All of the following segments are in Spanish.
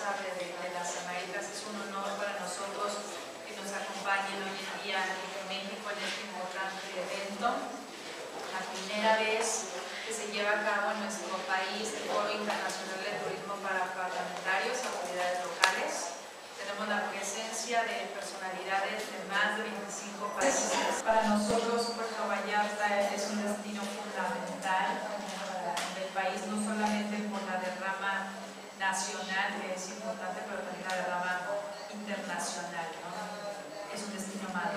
de, las Américas. Es un honor para nosotros que nos acompañen hoy en día en México en este importante evento. La primera vez que se lleva a cabo en nuestro país el Foro Internacional de Turismo para parlamentarios, y autoridades locales. Tenemos la presencia de personalidades de más de 25 países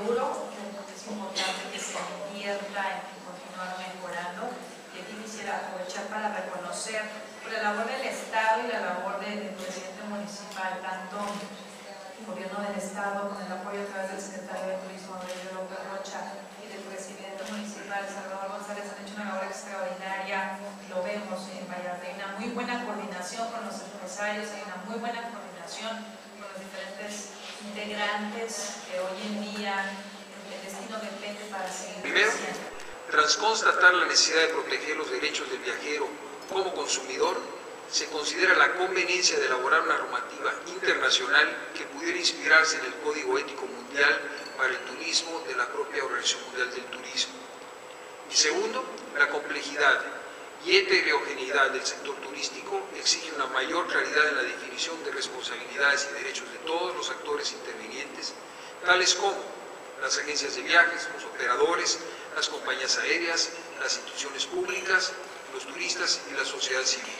es importante que se invierta en continuar mejorando. Y aquí quisiera aprovechar para reconocer la labor del Estado y la labor del presidente municipal, tanto el gobierno del Estado, con el apoyo a través del secretario de Turismo, Aurelio López Rocha, y del presidente municipal, Salvador González, han hecho una labor extraordinaria, lo vemos en hay una muy buena coordinación con los empresarios, hay una muy buena coordinación con los diferentes integrantes que hoy en día para seguir Primero, tras constatar la necesidad de proteger los derechos del viajero como consumidor, se considera la conveniencia de elaborar una normativa internacional que pudiera inspirarse en el Código Ético Mundial para el Turismo de la propia Organización Mundial del Turismo. Y segundo, la complejidad y heterogeneidad del sector turístico exige una mayor claridad en la definición de responsabilidades y derechos de todos los actores intervinientes, tales como las agencias de viajes, los operadores, las compañías aéreas, las instituciones públicas, los turistas y la sociedad civil.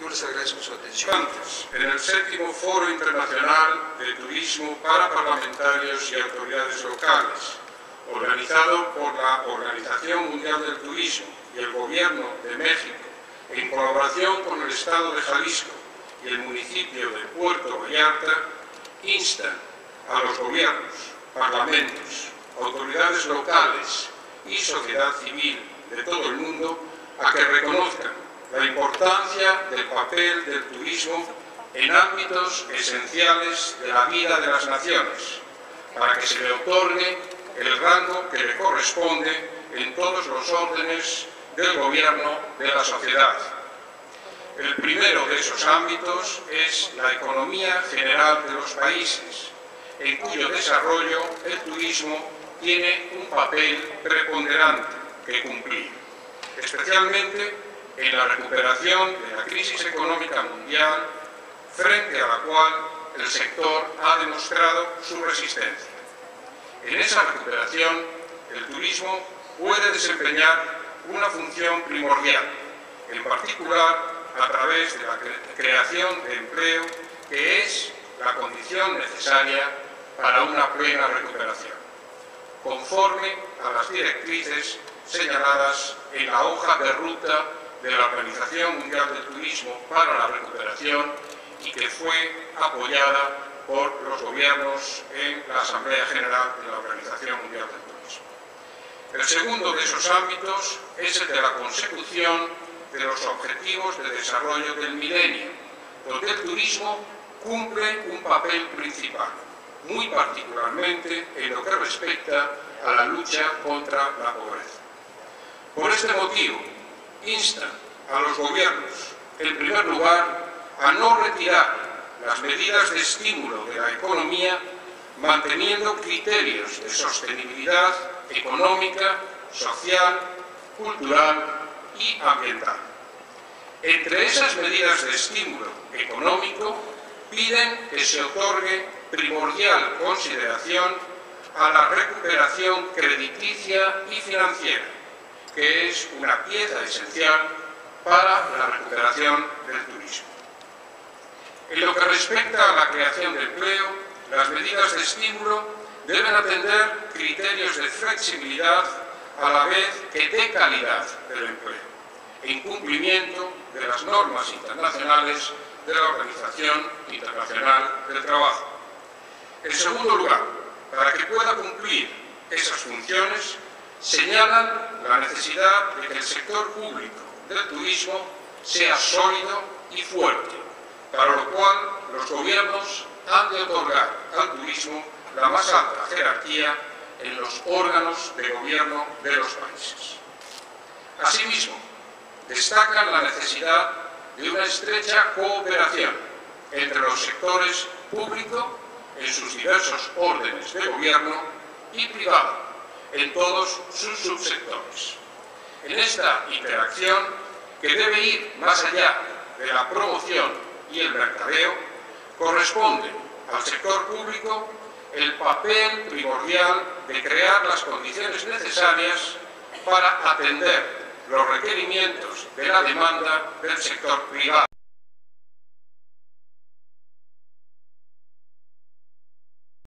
Yo les agradezco su atención. en el séptimo Foro Internacional de Turismo para Parlamentarios y Autoridades Locales, organizado por la Organización Mundial del Turismo y el Gobierno de México, en colaboración con el Estado de Jalisco y el municipio de Puerto Vallarta, instan a los gobiernos, parlamentos, autoridades locales y sociedad civil de todo el mundo a que reconozcan la importancia del papel del turismo en ámbitos esenciales de la vida de las naciones, para que se le otorgue el rango que le corresponde en todos los órdenes del gobierno de la sociedad. El primero de esos ámbitos es la economía general de los países, en cuyo desarrollo el turismo tiene un papel preponderante que cumplir, especialmente en la recuperación de la crisis económica mundial, frente a la cual el sector ha demostrado su resistencia. En esa recuperación, el turismo puede desempeñar una función primordial, en particular a través de la cre- creación de empleo, que es la condición necesaria para una plena recuperación, conforme a las directrices señaladas en la hoja de ruta de la Organización Mundial del Turismo para la recuperación y que fue apoyada por los gobiernos en la Asamblea General de la Organización Mundial del Turismo. El segundo de esos ámbitos es el de la consecución de los objetivos de desarrollo del milenio, donde el turismo cumple un papel principal, muy particularmente en lo que respecta a la lucha contra la pobreza. Por este motivo, insta a los gobiernos, en primer lugar, a no retirar las medidas de estímulo de la economía, manteniendo criterios de sostenibilidad económica, social, cultural y ambiental. Entre esas medidas de estímulo económico, piden que se otorgue primordial consideración a la recuperación crediticia y financiera, que es una pieza esencial para la recuperación del turismo. En lo que respecta a la creación de empleo, las medidas de estímulo deben atender criterios de flexibilidad a la vez que de calidad del empleo, en cumplimiento de las normas internacionales de la Organización Internacional del Trabajo. En segundo lugar, para que pueda cumplir esas funciones, señalan la necesidad de que el sector público del turismo sea sólido y fuerte, para lo cual los gobiernos han de otorgar al turismo la más alta jerarquía en los órganos de gobierno de los países. Asimismo, destacan la necesidad de una estrecha cooperación entre los sectores público en sus diversos órdenes de gobierno y privada en todos sus subsectores. En esta interacción, que debe ir más allá de la promoción y el mercadeo, corresponde al sector público el papel primordial de crear las condiciones necesarias para atender los requerimientos de la demanda del sector privado.